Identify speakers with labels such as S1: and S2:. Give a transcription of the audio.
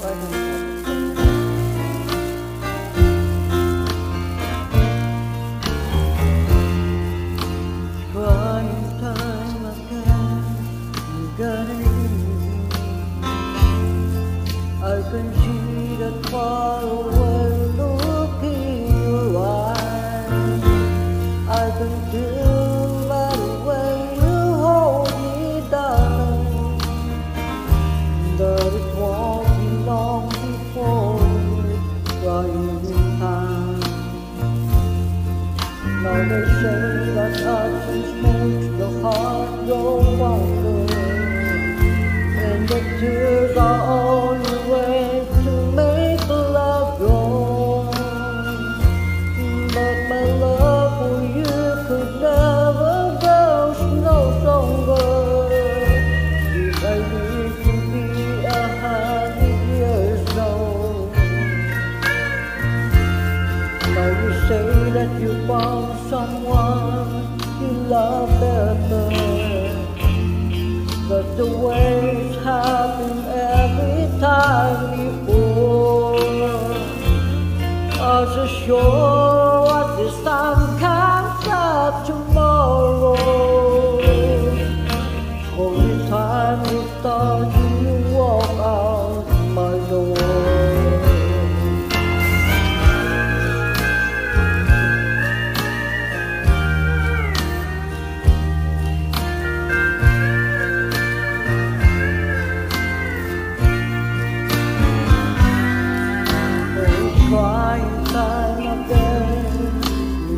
S1: I can see that far away Now they say that absence makes the heart grow fonder, and the tears are you say that you found someone you love better. But the ways happen every time before. I so sure what this time comes up tomorrow. Only time you start you